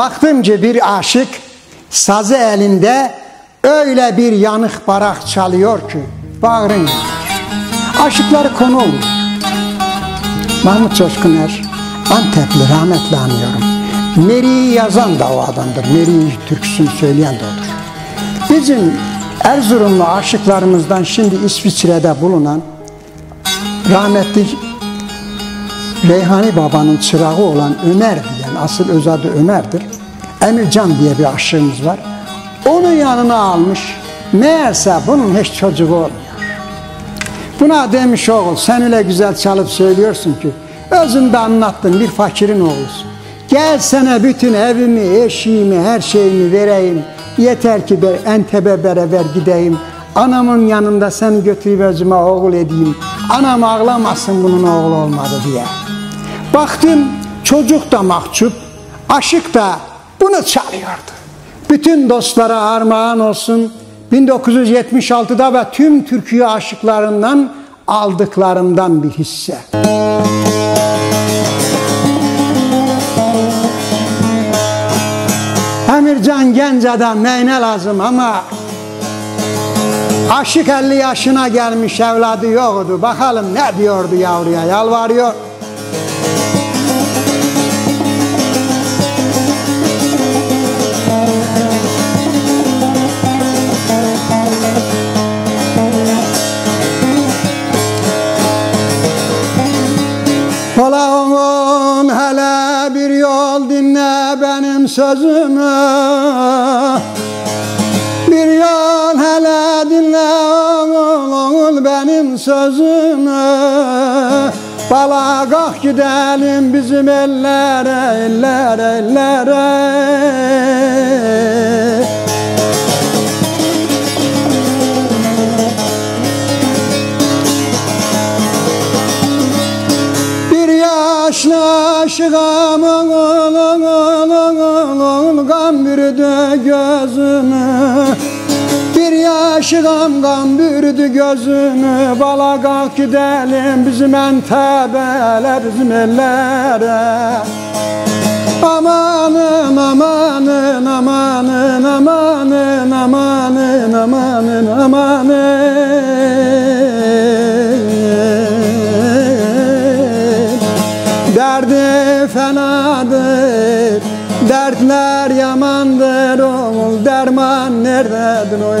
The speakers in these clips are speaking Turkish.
Baktım ki bir aşık sazı elinde öyle bir yanık barak çalıyor ki bağırın. Aşıkları konu olur. Mahmut Coşkuner Antepli rahmetli anıyorum. Meri'yi yazan da o adamdır. Meri türküsünü söyleyen de odur. Bizim Erzurumlu aşıklarımızdan şimdi İsviçre'de bulunan rahmetli Reyhani Baba'nın çırağı olan Ömer asıl öz adı Ömer'dir. Emircan diye bir aşığımız var. Onu yanına almış. Meğerse bunun hiç çocuğu olmuyor. Buna demiş oğul sen öyle güzel çalıp söylüyorsun ki özünde anlattın bir fakirin oğlusun. Gel sana bütün evimi, eşiğimi, her şeyimi vereyim. Yeter ki ben Enteb'e beraber gideyim. Anamın yanında seni götürüp özüme oğul edeyim. Anam ağlamasın bunun oğlu olmadı diye. Baktım çocuk da mahcup, aşık da bunu çalıyordu. Bütün dostlara armağan olsun. 1976'da ve tüm Türkiye aşıklarından aldıklarımdan bir hisse. Emircan genç adam neyine lazım ama aşık 50 yaşına gelmiş evladı yoktu. Bakalım ne diyordu yavruya yalvarıyor. Sözümü. Bir yol hele dinle oğul oğul benim sözümü. Bala kalk gidelim bizim ellere ellere ellere aşığım gam bürüdü gözümü Bir yaşı gam gam bürüdü gözümü Bala kalk gidelim bizim entebele bizim ellere. Amanın amanın amanın amanın amanın amanın amanın nerededir o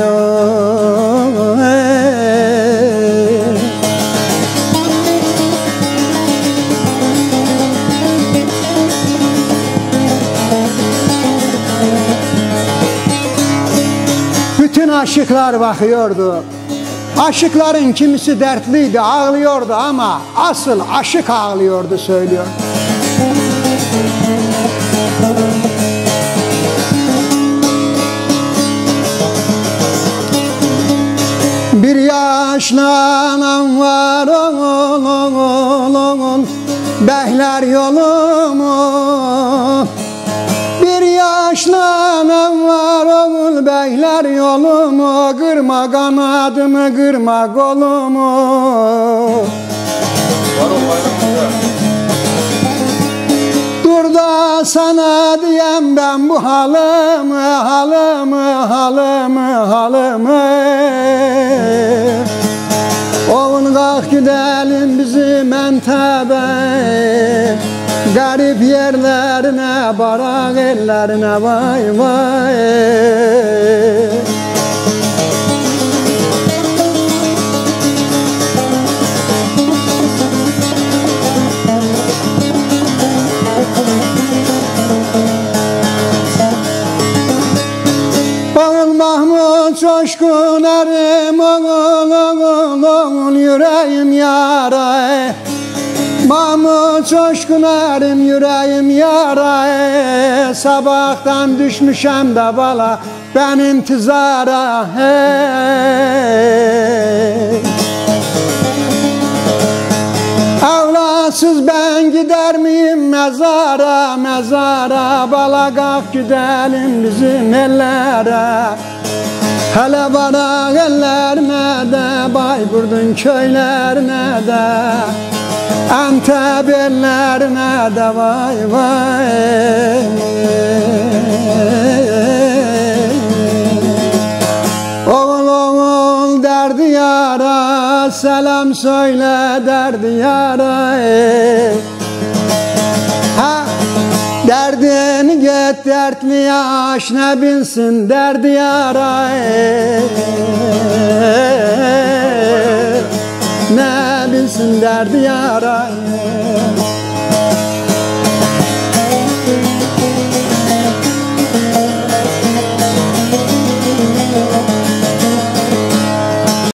Bütün aşıklar bakıyordu. Aşıkların kimisi dertliydi, ağlıyordu ama asıl aşık ağlıyordu söylüyor. Bir yaşlı anam var oğul oğul Behler yolumu Bir yaşlı anam var oğul Behler yolumu Kırma kanadımı kırma kolumu. Var o Dur da sana diyem ben bu halımı, halımı, halımı, halımı entebe Garip yerlerine, barak ellerine vay vay. Coşkun erim oğul oğul oğul yüreğim yara Mahmut coşkun erim yüreğim yara Sabahtan düşmüşem de bala ben intizara hey Evlatsız ben gider miyim mezara mezara Bala kalk gidelim bizim ellere. Hele bana ellerine de Bayburt'un köylerine de Antep ellerine de vay vay. Oğul oğul derdi yara Selam söyle derdi yara. Ha Derdini get dertli yaş ne bilsin derdi yara. Ne bilsin derdi yara